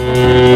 Música